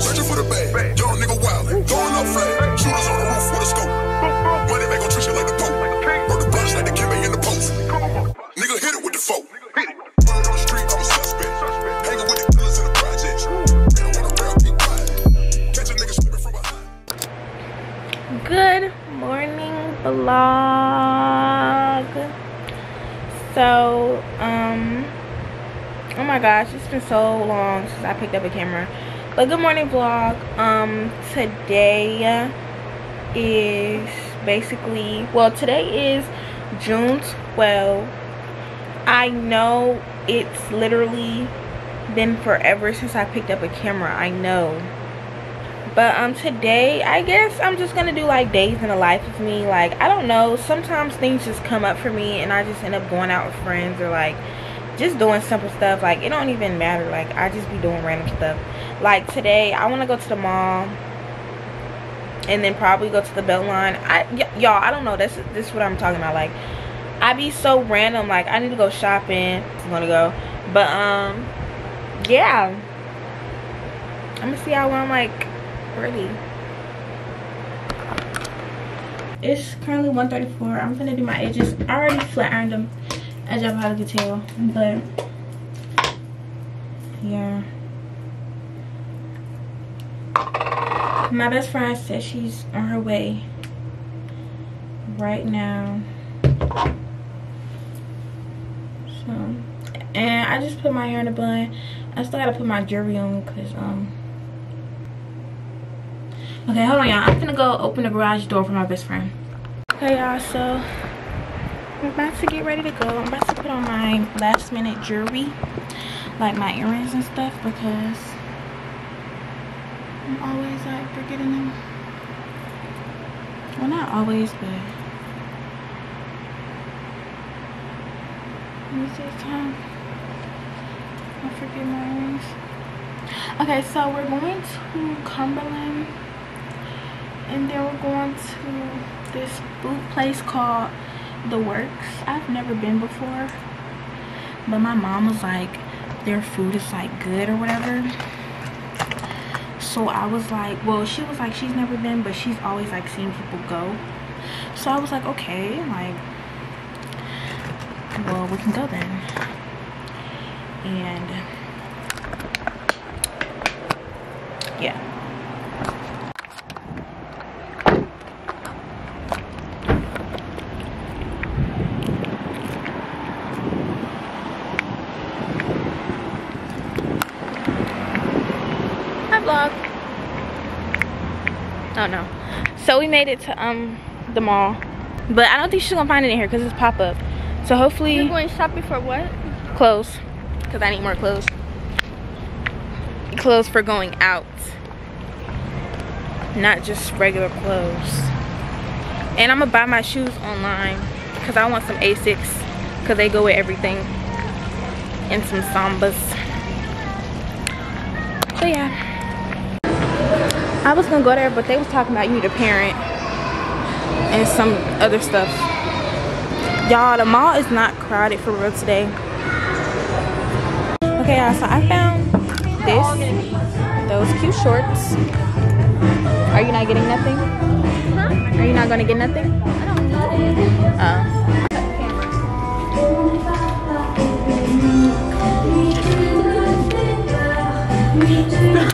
Searching for the bag. Nigga wild. Going up flat. Shooters on the roof with a scope. Money Trisha like the Pope. Work the like the Kimmy in the post. Nigga hit it with the good morning vlog so um oh my gosh it's been so long since i picked up a camera but good morning vlog. Um today is basically well today is june 12 i know it's literally been forever since i picked up a camera i know. But um today i guess i'm just gonna do like days in the life of me. Like i don't know sometimes things just come up for me and i just end up going out with friends or like just doing simple stuff. Like it don't even matter. Like i just be doing random stuff like today i want to go to the mall and then probably go to the beltline i y'all i don't know this this is what i'm talking about like i be so random like i need to go shopping i'm gonna go but um yeah i'm gonna see how i'm like pretty. It's currently 1:34. I'm gonna do my edges. I already flat ironed them, as y'all probably could tell. But yeah. My best friend said she's on her way right now. So, and I just put my hair in a bun. I still gotta put my jewelry on because um Okay, hold on, y'all. I'm gonna go open the garage door for my best friend. Okay, y'all, so I'm about to get ready to go. I'm about to put on my last minute jewelry, like my earrings and stuff, because I'm always like forgetting them. Well, not always, but the time, I forget my earrings. Okay, so we're going to Cumberland and then we're going to this food place called the works i've never been before but my mom was like their food is like good or whatever so i was like well she was like she's never been but she's always like seen people go. So i was like okay like well we can go then. And yeah vlog. Oh no. So we made it to um the mall. But I don't think she's gonna find it in here because it's pop-up. So hopefully You're going shopping for what? Clothes. Because I need more clothes. Clothes for going out. Not just regular clothes. And I'm gonna buy my shoes online. Because I want some Asics. Because they go with everything. And some Sambas. So yeah. I was gonna go there, but they was talking about you need a parent and some other stuff. Y'all, the mall is not crowded for real today. Okay, y'all, so I found this, those cute shorts. Are you not getting nothing? Huh? Are you not gonna get nothing? I don't know. Oh.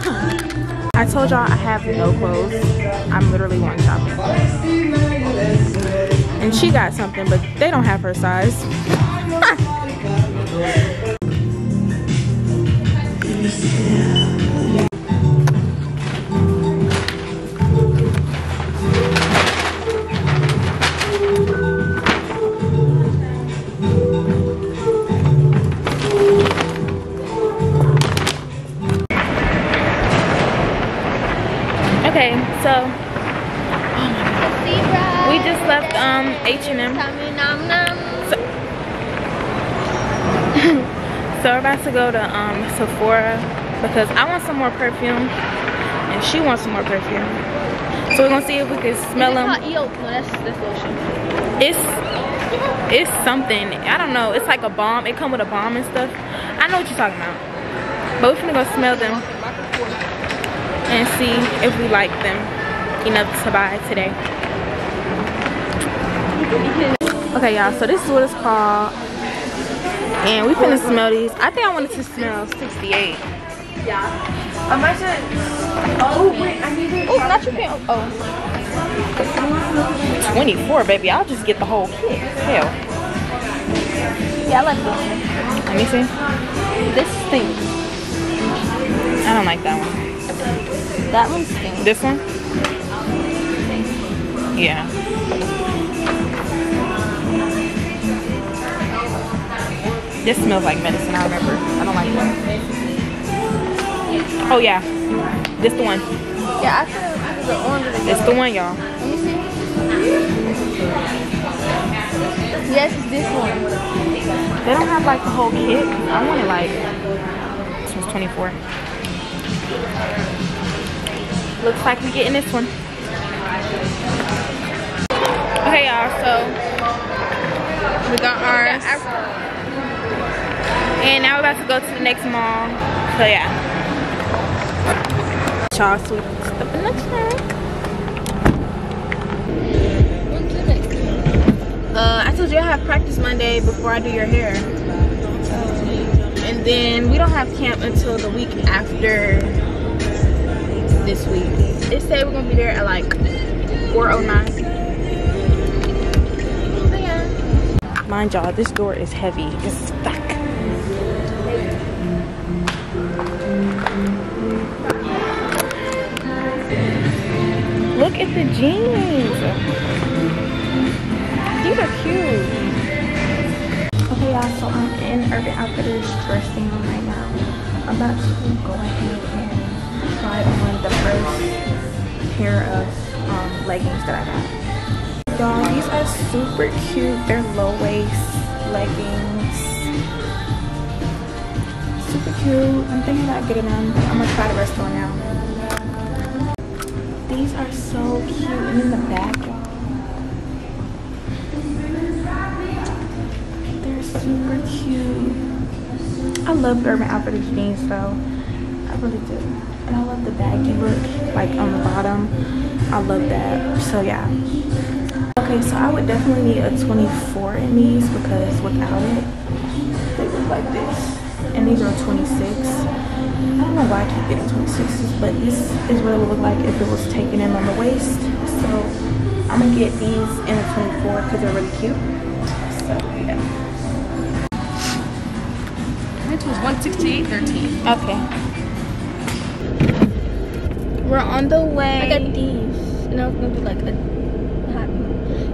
I told y'all I have no clothes. I'm literally going shopping. And she got something, but they don't have her size. H&M. So, so we're about to go to um Sephora because I want some more perfume and she wants some more perfume. So we're gonna see if we can smell them. No, that's, that's lotion. It's it's something. I don't know. It's like a bomb. It come with a bomb and stuff. I know what you're talking about. But we're gonna go smell them. and see if we like them enough to buy today. Okay, y'all, so this is what it's called. And we finna smell these. I think I wanted to smell 68. Yeah. Imagine. Oh, wait, I need it. Oh, not your pen. Oh. 24, baby. I'll just get the whole kit. Hell. Yeah, I like this one. Let me see. This stinks. I don't like that one. That one stinks. This one? Yeah. This smells like medicine, I remember. I don't like that. Oh yeah. This the one. Yeah, I feel like the orange is It's the one, y'all. Let me see. Yes, it's this one. They don't have like the whole kit. I wanted like this one's 24. Looks like we getting this one. Okay, y'all. So we got ours, and now we're about to go to the next mall. So yeah. We step in the? Uh, I told you I have practice Monday before I do your hair. And then we don't have camp until the week after this week. They say we're gonna be there at like 409. Yeah. Mind y'all, this door is heavy. It's the jeans. These are cute. Okay, y'all, so I'm in Urban Outfitters dressing room right now. I'm about to go ahead and try on the first pair of um, leggings that I got. Y'all, these are super cute. They're low waist leggings. Super cute. I'm thinking about getting them. I'm gonna try the rest on now. These are so cute. And in the back. They're super cute. I love Urban Outfitters jeans though. I really do. And I love the baggy look, like on the bottom. I love that. So yeah. Okay, so I would definitely need a 24 in these because without it, they look like this. And these are 26. I don't know why I keep getting 26s, but this is what it would look like if it was taken in on the waist. So I'm gonna get these in a 24 because they're really cute. So yeah. Which was 168.13. Okay. We're on the way. I got these. And I was gonna do like a hat.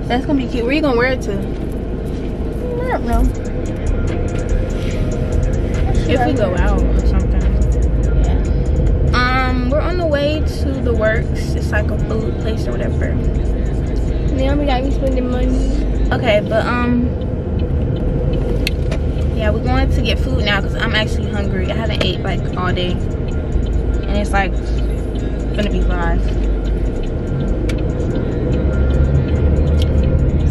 That's gonna be cute. Where are you gonna wear it to? I don't know. If we go out the works. It's like a food place or whatever. Naomi got me spending money. Okay, but um, yeah, we're going to get food now because I'm actually hungry. I haven't ate like all day, and it's like gonna be five.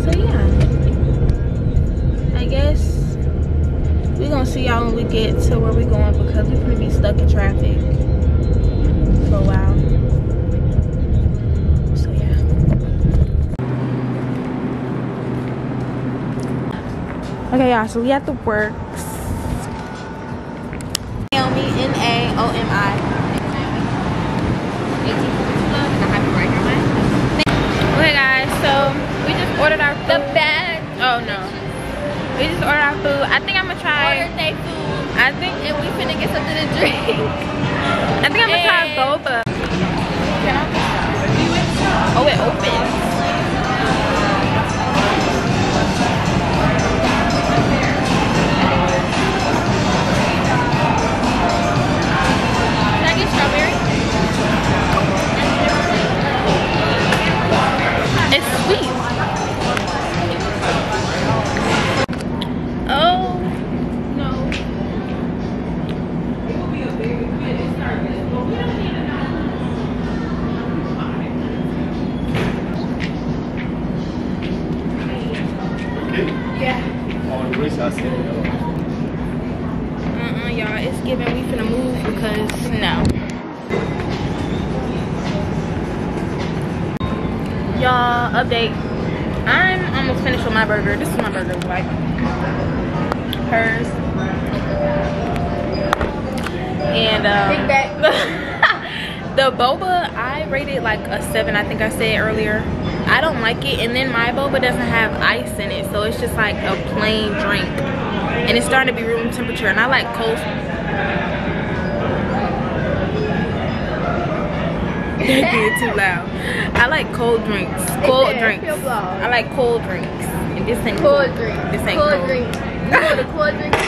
So yeah, I guess we're gonna see y'all when we get to where we're going because we're gonna be stuck in traffic for a while. Okay, y'all, so we at the works. Naomi, N-A-O-M-I. Okay, guys, so we just ordered our food. The bag. Oh, no. We just ordered our food. I think I'm gonna try. Ordered they food. I think And we finna get something to drink. I think I'm gonna try And- boba. Oh, it opens. Like hers and um, the boba i rated like a seven i think i said earlier i don't like it and then my boba doesn't have ice in it so it's just like a plain drink and it's starting to be room temperature and i like cold get too loud. I like cold drinks. Cold drinks. I like cold drinks. And this ain't Cold cold. drink. This ain't cold cold. drink. You know the cold drink?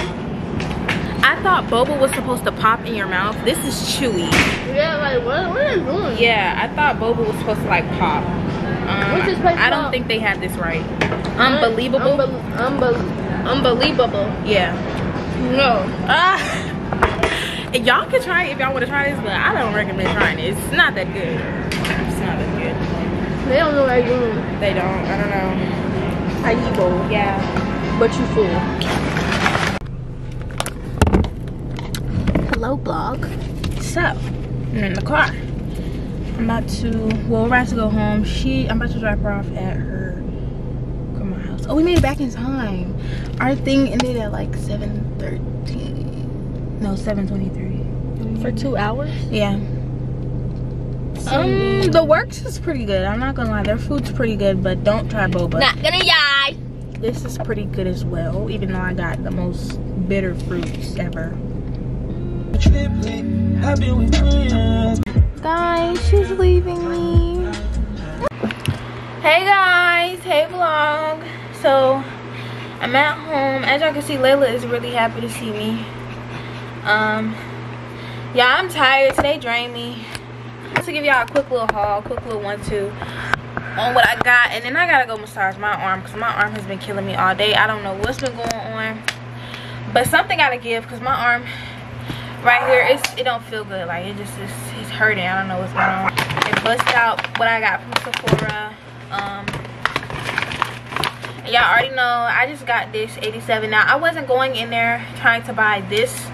I thought boba was supposed to pop in your mouth. This is chewy. Yeah, like what? What are they doing? Yeah, I thought boba was supposed to like pop. Um, What's this place I don't called? think they had this right. Unbelievable. Unbel- unbel- unbelievable. yeah. No. Ah. y'all can try it if y'all want to try this, but I don't recommend trying it. It's not that good. It's not that good. They don't know what they're doing. They don't. I don't know. Eat bowl, Yeah. but you fool. Hello, blog. So, I'm in the car. I'm about to, well, we're about to go home. She, I'm about to drop her off at her grandma's house. Oh, we made it back in time. Our thing ended at like 7.13. No, 7.23. For two hours? Yeah. Um, the works is pretty good. I'm not gonna lie, their food's pretty good, but don't try boba. Not gonna. This is pretty good as well, even though I got the most bitter fruits ever. Guys, she's leaving me. Hey guys, hey vlog. So, I'm at home. As y'all can see, Layla is really happy to see me. Um, yeah, I'm tired. Today drained me. To give y'all a quick little haul, quick little one-two on what I got, and then I gotta go massage my arm because my arm has been killing me all day. I don't know what's been going on, but something gotta give because my arm right here it's it don't feel good. Like it just is it's hurting. I don't know what's going on. It bust out what I got from Sephora. Um, y'all already know I just got this 87. Now I wasn't going in there trying to buy this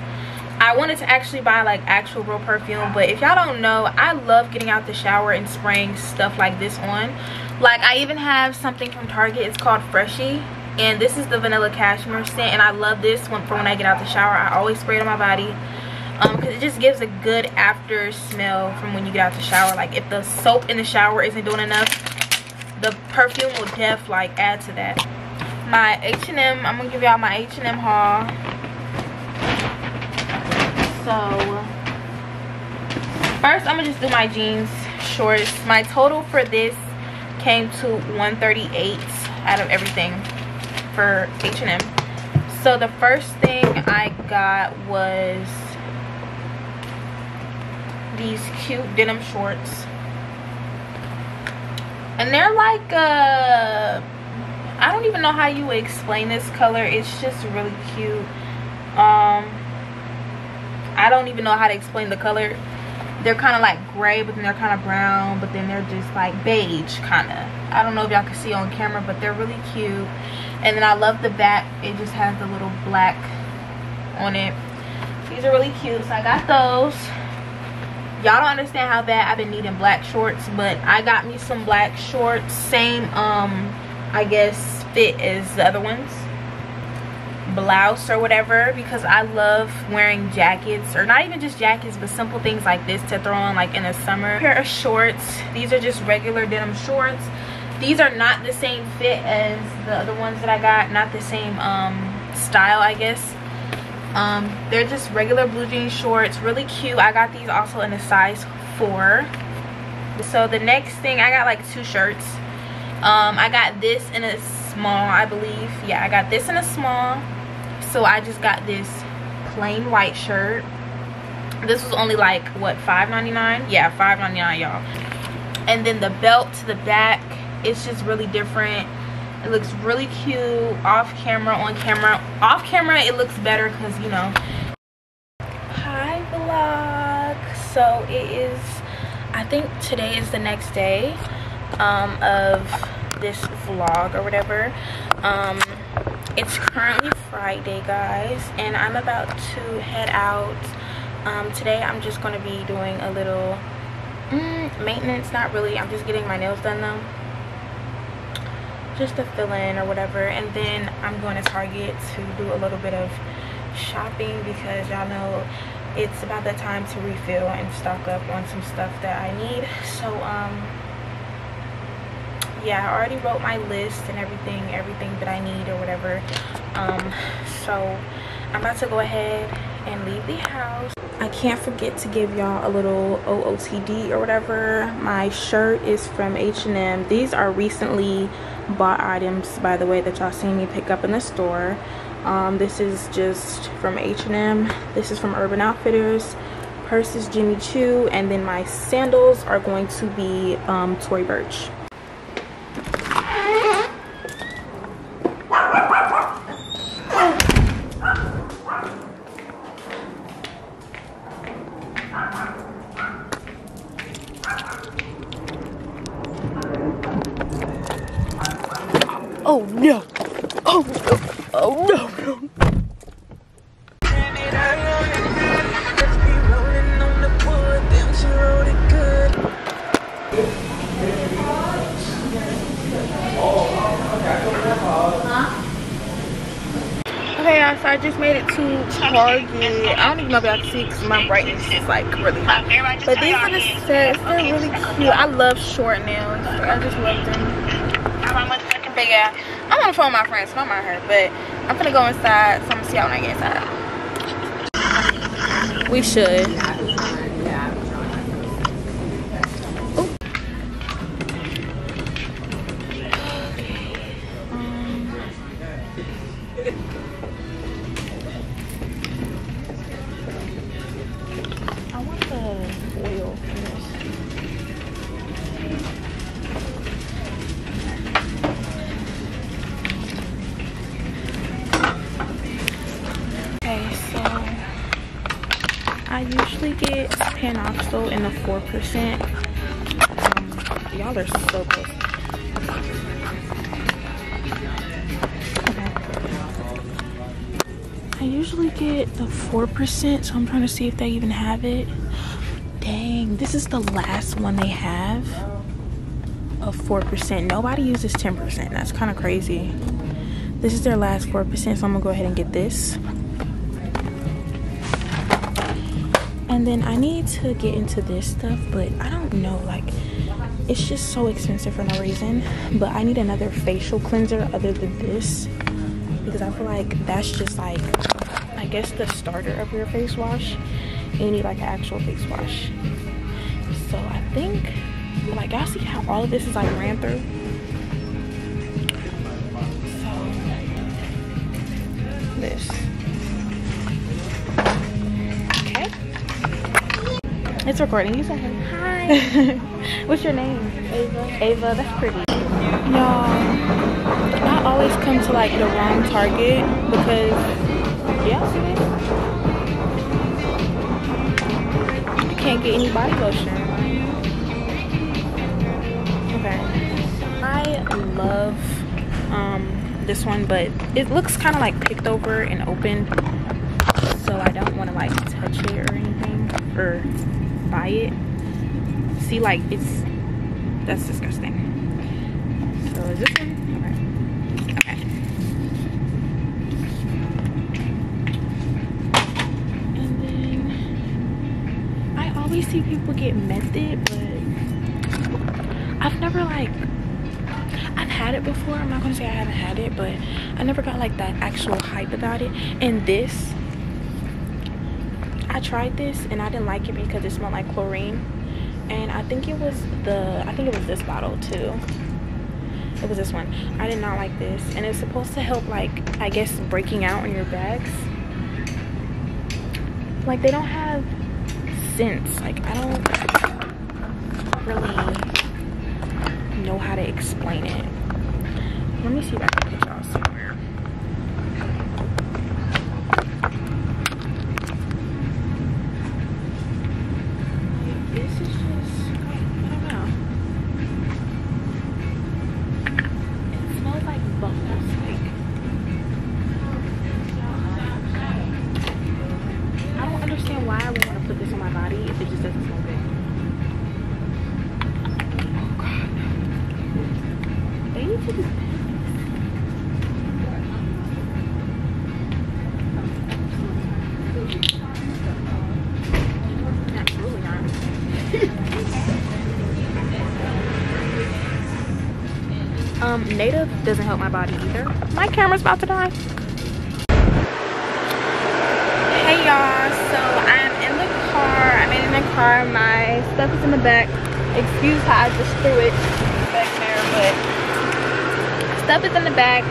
I wanted to actually buy like actual real perfume but if y'all don't know I love getting out the shower and spraying stuff like this on. Like I even have something from Target. It's called Frenshe and this is the vanilla cashmere scent and I love this one for when I get out the shower. I always spray it on my body um because it just gives a good after smell from when you get out the shower. Like if the soap in the shower isn't doing enough the perfume will def like add to that. My H&M I'm gonna give y'all my H&M haul so first i'm gonna just do my jeans shorts. My total for this came to 138 out of everything for h&m so the first thing i got was these cute denim shorts. And they're like uh i don't even know how you would explain this color. It's just really cute. Um I don't even know how to explain the color. They're kind of like gray, but then they're kind of brown, but then they're just like beige kind of. I don't know if y'all can see on camera, but they're really cute. And then I love the back. It just has the little black on it. These are really cute, so I got those. Y'all don't understand how bad I've been needing black shorts, but I got me some black shorts. Same, um, I guess, fit as the other ones blouse or whatever because I love wearing jackets or not even just jackets but simple things like this to throw on like in the summer. Pair of shorts. These are just regular denim shorts. These are not the same fit as the other ones that I got. Not the same um style I guess. Um they're just regular blue jean shorts. Really cute. I got these also in a size 4 so the next thing I got like two shirts. Um I got this in a small I believe. Yeah I got this in a small so I just got this plain white shirt. This was only like what $5.99 yeah $5.99 y'all. And then the belt to the back it's just really different. It looks really cute off camera on camera. Off camera it looks better because you know. Hi vlog. So it is I think today is the next day um, of this vlog or whatever. Um, it's currently Friday guys and I'm about to head out. Um, today I'm just going to be doing a little mm, maintenance not really. I'm just getting my nails done though. Just to fill in or whatever and then i'm going to target to do a little bit of shopping because y'all know it's about that time to refill and stock up on some stuff that i need. So um yeah i already wrote my list and everything everything that i need or whatever um so i'm about to go ahead and leave the house. I can't forget to give y'all a little ootd or whatever. My shirt is from h&m these are recently bought items by the way that y'all seen me pick up in the store. Um, this is just from h&m this is from urban outfitters. Purse is jimmy choo and then my sandals are going to be um, tory burch I don't even know if y'all can see because my brightness is like really high. But these are the sets. They're really cute. I love short nails. I just love them. Yeah, I'm on the phone with my friends, so I'm out here. But I'm gonna go inside, so I'm gonna see y'all when I get inside. We should. I usually get Panoxyl in the 4%. Um, y'all are so close. Okay. I usually get the 4%, so I'm trying to see if they even have it. Dang, this is the last one they have of 4%. Nobody uses 10%. That's kind of crazy. This is their last 4%, so I'm gonna go ahead and get this. And then I need to get into this stuff, but I don't know, like, it's just so expensive for no reason. But I need another facial cleanser other than this because I feel like that's just like, I guess, the starter of your face wash. You need like an actual face wash. So I think, like, y'all see how all of this is like ran through? It's recording. You say hi. Hi. What's your name? Ava. Ava, that's pretty. Y'all, I always come to like the wrong Target because, yeah? I can't get any body lotion. Okay. I love um, this one, but it looks kind of like picked over and open. So I don't want to like touch it or anything or buy it. See, like it's that's disgusting. So is this one? Okay. Okay. I always see people get method, but I've never like I've had it before. I'm not gonna say I haven't had it, but I never got like that actual hype about it. And this I tried this and I didn't like it because it smelled like chlorine. And I think it was the I think it was this bottle too. It was this one. I did not like this. And it's supposed to help like I guess breaking out on your bags. Like they don't have scents. Like I don't really know how to explain it. Let me see if I can know why I would want to put this on my body if it just doesn't smell good. Oh god. They need to just Um, native doesn't help my body either. My camera's about to die. Stuff is in the back excuse how i just threw it back there but stuff is in the back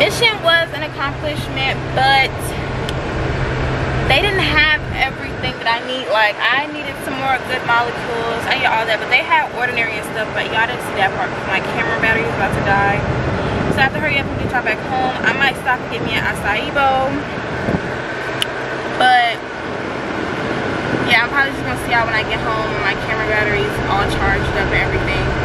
mission was an accomplishment but they didn't have everything that I need. Like I needed some more good molecules. I need all that, but they had ordinary and stuff. But y'all didn't see that part because my camera battery is about to die. So I have to hurry up and get y'all back home. I might stop and get me an acai bowl. But yeah, I'm probably just gonna see y'all when I get home and my camera battery is all charged up and everything.